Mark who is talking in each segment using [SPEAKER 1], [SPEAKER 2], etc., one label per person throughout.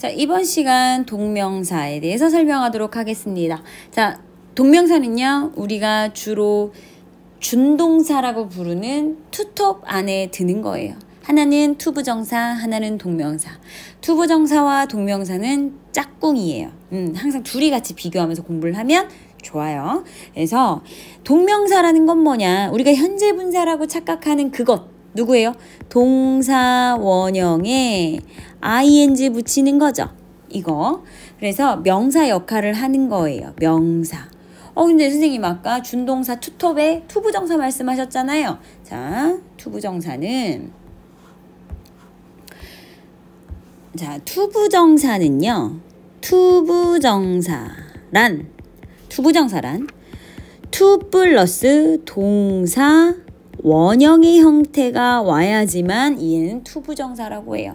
[SPEAKER 1] 자, 이번 시간 동명사에 대해서 설명하도록 하겠습니다. 자, 동명사는요, 우리가 주로 준동사라고 부르는 투톱 안에 드는 거예요. 하나는 to부정사, 하나는 동명사. to부정사와 동명사는 짝꿍이에요. 음, 항상 둘이 같이 비교하면서 공부를 하면 좋아요. 그래서 동명사라는 건 뭐냐? 우리가 현재 분사라고 착각하는 그것 누구예요? 동사 원형에 ing 붙이는 거죠. 이거. 그래서 명사 역할을 하는 거예요. 명사. 어, 근데 선생님 아까 준동사 투톱에 to부정사 말씀하셨잖아요. 자, 투부정사는 자, 투부정사는요. 투부정사란 투부정사란 투 플러스 동사 원형의 형태가 와야지만 얘는 to부정사라고 해요.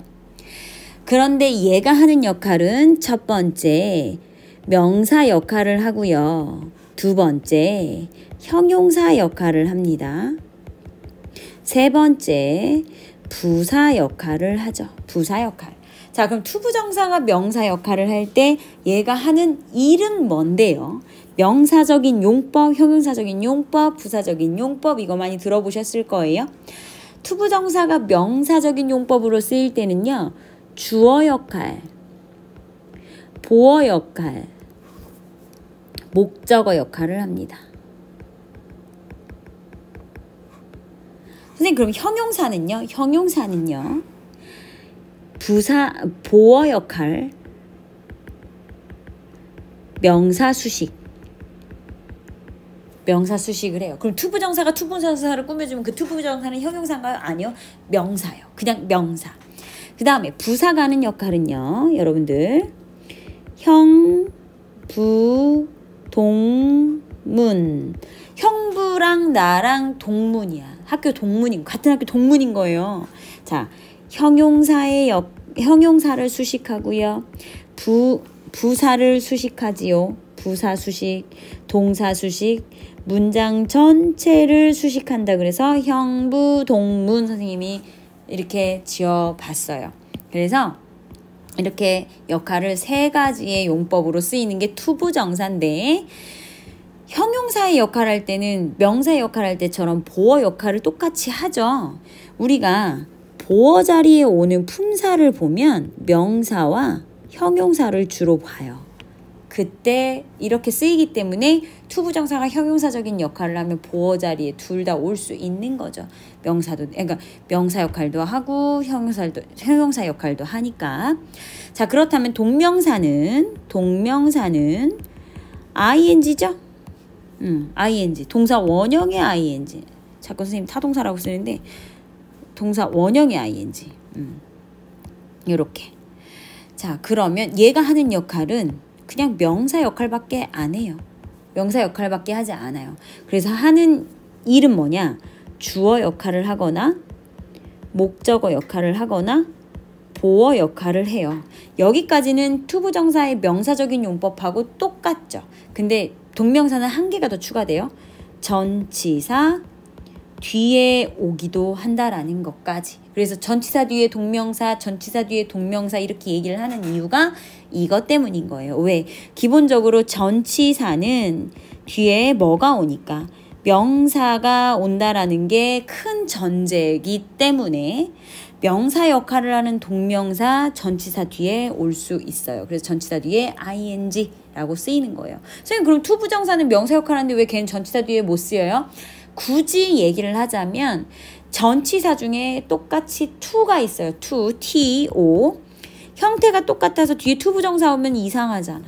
[SPEAKER 1] 그런데 얘가 하는 역할은 첫 번째 명사 역할을 하고요. 두 번째 형용사 역할을 합니다. 세 번째 부사 역할을 하죠. 부사 역할. 자, 그럼 to부정사가 명사 역할을 할 때 얘가 하는 일은 뭔데요? 명사적인 용법, 형용사적인 용법, 부사적인 용법 이거 많이 들어보셨을 거예요. 투부정사가 명사적인 용법으로 쓰일 때는요. 주어 역할, 보어 역할, 목적어 역할을 합니다. 선생님 그럼 형용사는요? 형용사는요. 부사 보어 역할, 명사 수식, 명사 수식을 해요. 그럼 to부정사가 to부정사를 꾸며주면 그 to부정사는 형용사인가요? 아니요. 명사요. 그냥 명사. 그 다음에 부사가 하는 역할은요. 여러분들 형, 부, 동, 문. 형부랑 나랑 동문이야. 학교 동문인 같은 학교 동문인 거예요. 자, 형용사의 역 형용사를 수식하고요. 부 부사를 수식하지요. 부사 수식, 동사 수식, 문장 전체를 수식한다 그래서 형부 동문 선생님이 이렇게 지어 봤어요. 그래서 이렇게 역할을 세 가지의 용법으로 쓰이는 게 to부정사인데 형용사의 역할을 할 때는 명사의 역할을 할 때처럼 보어 역할을 똑같이 하죠. 우리가 보어 자리에 오는 품사를 보면 명사와 형용사를 주로 봐요. 그때 이렇게 쓰이기 때문에 to부정사가 형용사적인 역할을 하면 보어 자리에 둘 다 올 수 있는 거죠. 명사도 그러니까 명사 역할도 하고 형용사도 형용사 역할도 하니까. 자, 그렇다면 동명사는 동명사는 ing죠? 음, ing. 동사 원형에 ing. 자꾸 선생님 타동사라고 쓰는데 동사 원형에 ing. 음. 요렇게. 자, 그러면 얘가 하는 역할은 그냥 명사 역할밖에 안 해요. 명사 역할밖에 하지 않아요. 그래서 하는 일은 뭐냐? 주어 역할을 하거나 목적어 역할을 하거나 보어 역할을 해요. 여기까지는 to부정사의 명사적인 용법하고 똑같죠. 근데 동명사는 한 개가 더 추가돼요. 전치사 뒤에 오기도 한다라는 것까지. 그래서 전치사 뒤에 동명사, 전치사 뒤에 동명사 이렇게 얘기를 하는 이유가 이것 때문인 거예요. 왜? 기본적으로 전치사는 뒤에 뭐가 오니까 명사가 온다라는 게 큰 전제이기 때문에 명사 역할을 하는 동명사 전치사 뒤에 올 수 있어요. 그래서 전치사 뒤에 ing라고 쓰이는 거예요. 선생님 그럼 투부정사는 명사 역할 하는데 왜 걔는 전치사 뒤에 못 쓰여요? 굳이 얘기를 하자면 전치사 중에 똑같이 to가 있어요. to, t, o. 형태가 똑같아서 뒤에 to 부정사 오면 이상하잖아.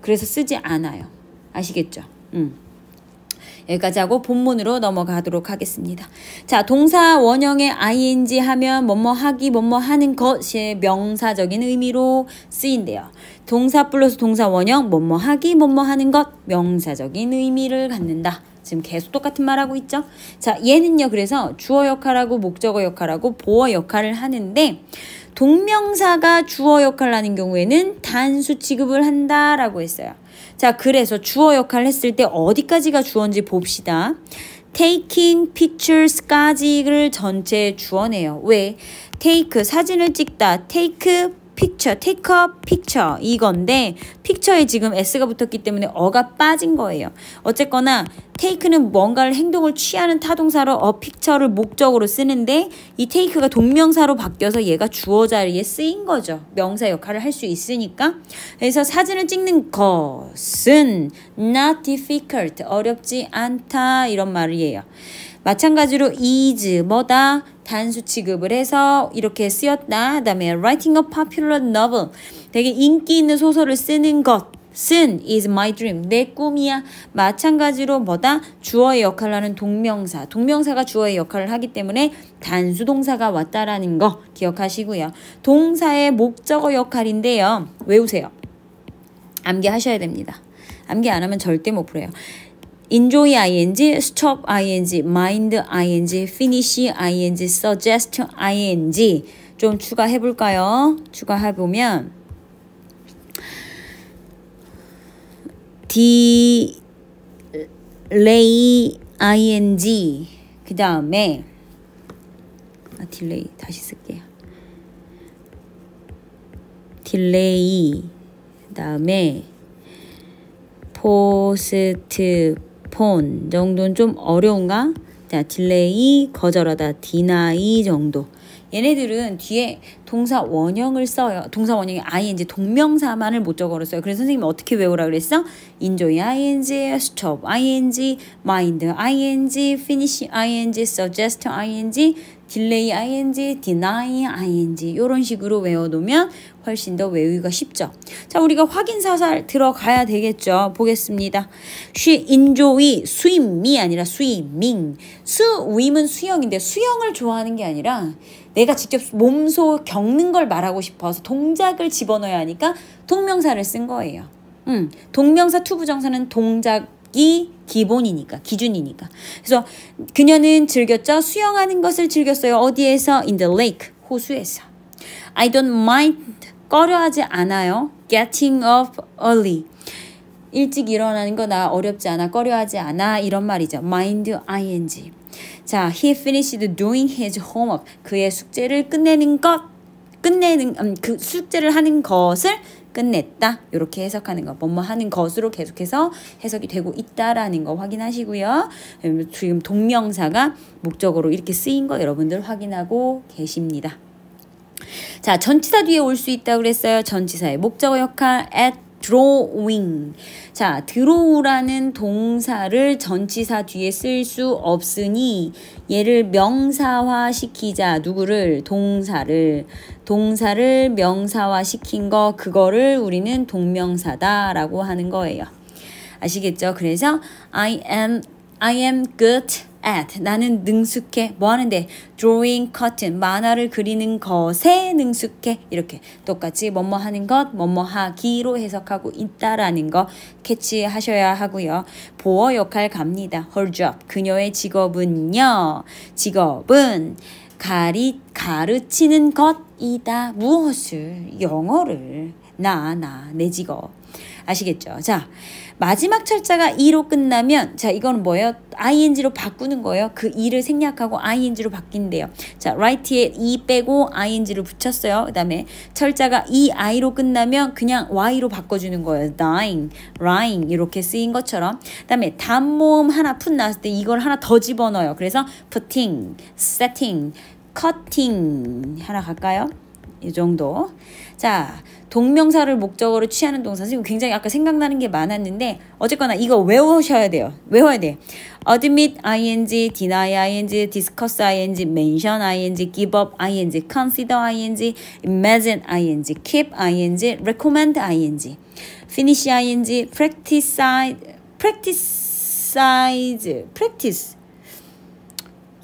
[SPEAKER 1] 그래서 쓰지 않아요. 아시겠죠? 음. 여기까지 하고 본문으로 넘어가도록 하겠습니다. 자, 동사 원형의 ing 하면 뭐뭐 하기, 뭐뭐 하는 것이 명사적인 의미로 쓰인대요. 동사 플러스 동사 원형, 뭐뭐 하기, 뭐뭐 하는 것, 명사적인 의미를 갖는다. 지금 계속 똑같은 말 하고 있죠? 자, 얘는요, 그래서 주어 역할하고 목적어 역할하고 보어 역할을 하는데, 동명사가 주어 역할을 하는 경우에는 단수 취급을 한다라고 했어요. 자, 그래서 주어 역할을 했을 때 어디까지가 주어인지 봅시다. taking pictures까지를 전체 주어내요. 왜? take 사진을 찍다, take picture, take a picture 이건데 picture에 지금 s가 붙었기 때문에 어가 빠진 거예요. 어쨌거나 take는 뭔가를 행동을 취하는 타동사로 a picture를 목적으로 쓰는데 이 take가 동명사로 바뀌어서 얘가 주어 자리에 쓰인 거죠. 명사 역할을 할 수 있으니까. 그래서 사진을 찍는 것은 not difficult 어렵지 않다 이런 말이에요. 마찬가지로 is 뭐다 단수 취급을 해서 이렇게 쓰였다. 그다음에 writing a popular novel 되게 인기 있는 소설을 쓰는 것은 is my dream 내 꿈이야. 마찬가지로 뭐다 주어의 역할을 하는 동명사 동명사가 주어의 역할을 하기 때문에 단수 동사가 왔다라는 거 기억하시고요. 동사의 목적어 역할인데요. 외우세요. 암기하셔야 됩니다. 암기 안 하면 절대 못 풀어요. Enjoy ing, stop ing, mind ing, finish ing, suggest ing 좀 추가해 볼까요? 추가해 보면 delay ing 그 다음에 아 delay 다시 쓸게요. delay 그 다음에 postpone 정도는 좀 어려운가? 자, delay, 거절하다, deny 정도. 얘네들은 뒤에 동사 원형을 써요. 동사 원형이 ing 동명사만을 목적어로 써요. 그래서 선생님이 어떻게 외우라 그랬어? enjoy ing, stop ing, mind ing, finish ing, suggest ing, delay ing, deny ing 이런 식으로 외워놓으면 훨씬 더 외우기가 쉽죠. 자, 우리가 확인 사살 들어가야 되겠죠. 보겠습니다. She enjoy swim이 아니라 swimming. 스위은 수영인데 수영을 좋아하는 게 아니라 내가 직접 몸소 겪는 걸 말하고 싶어서 동작을 집어넣어야 하니까 동명사를 쓴 거예요. 음, 동명사 투부정사는 동작이 기본이니까 기준이니까. 그래서 그녀는 즐겼죠. 수영하는 것을 즐겼어요. 어디에서? In the lake. 호수에서. I don't mind. 꺼려하지 않아요. Getting up early. 일찍 일어나는 거 나 어렵지 않아. 꺼려하지 않아. 이런 말이죠. mind ing. 자, he finished doing his homework. 그의 숙제를 끝내는 것, 끝내는 음, 그 숙제를 하는 것을 끝냈다. 이렇게 해석하는 거. 뭐뭐 하는 것으로 계속해서 해석이 되고 있다라는 거 확인하시고요. 지금 동명사가 목적으로 이렇게 쓰인 거 여러분들 확인하고 계십니다. 자, 전치사 뒤에 올 수 있다고 그랬어요. 전치사의 목적어 역할 at drawing. 자, 드로우라는 동사를 전치사 뒤에 쓸 수 없으니 얘를 명사화 시키자. 누구를? 동사를. 동사를 명사화 시킨 거, 그거를 우리는 동명사다라고 하는 거예요. 아시겠죠? 그래서 I am, I am good at 나는 능숙해 뭐 하는데? drawing curtain 만화를 그리는 것에 능숙해. 이렇게. 똑같이 뭐뭐 하는 것 뭐뭐 하기로 해석하고 있다라는 거 캐치하셔야 하고요. 보어 역할 갑니다. her job 그녀의 직업은요? 직업은 가리 가르치는 것이다. 무엇을? 영어를. 나 나 내 직업 아시겠죠 자 마지막 철자가 이로 끝나면 자 이거는 뭐예요? ing로 바꾸는 거예요. 그 이를 생략하고 ing로 바뀐대요. 자 right에 이 빼고 ing를 붙였어요. 그다음에 철자가 이 i로 끝나면 그냥 y로 바꿔 주는 거예요. dying, lying 이렇게 쓰인 것처럼. 그다음에 단모음 하나 푼 나왔을 때 이걸 하나 더 집어넣어요. 그래서 putting, setting, cutting 하나 갈까요? 이 정도. 자, 동명사를 목적으로 취하는 동사. 지금 굉장히 아까 생각나는 게 많았는데, 어쨌거나 이거 외우셔야 돼요. 외워야 돼. admit ing, deny ing, discuss ing, mention ing, give up ing, consider ing, imagine ing, keep ing, recommend ing, finish ing, practice, practice, practice.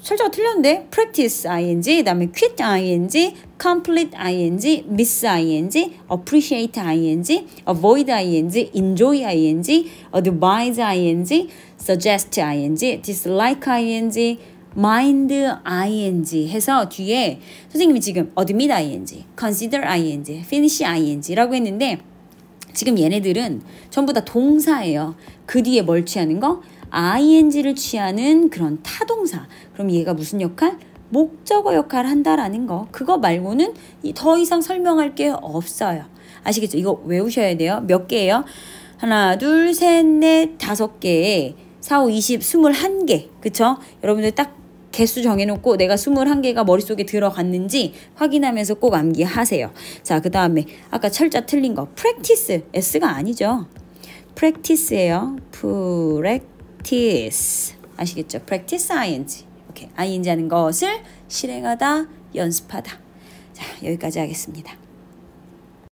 [SPEAKER 1] 철자가 틀렸는데 practice ing, 그다음에 quit ing, complete ing, miss ing, appreciate ing, avoid ing, enjoy ing, advise ing, suggest ing, dislike ing, mind ing 해서 뒤에 선생님이 지금 admit ing, consider ing, finish ing라고 했는데 지금 얘네들은 전부 다 동사예요. 그 뒤에 뭘 취하는 거? Ing를 취하는 그런 타동사. 그럼 얘가 무슨 역할? 목적어 역할을 한다라는 거. 그거 말고는 더 이상 설명할 게 없어요. 아시겠죠? 이거 외우셔야 돼요. 몇 개예요? 하나, 둘, 셋, 넷, 다섯 개, 4, 5, 20, 21개. 그쵸? 여러분들 딱 개수 정해놓고 내가 21개가 머릿속에 들어갔는지 확인하면서 꼭 암기하세요. 자, 그 다음에 아까 철자 틀린 거. practice. S가 아니죠. practice예요. practice. 아시겠죠? practice ing. 오케이. ing 하는 것을 실행하다, 연습하다. 자, 여기까지 하겠습니다.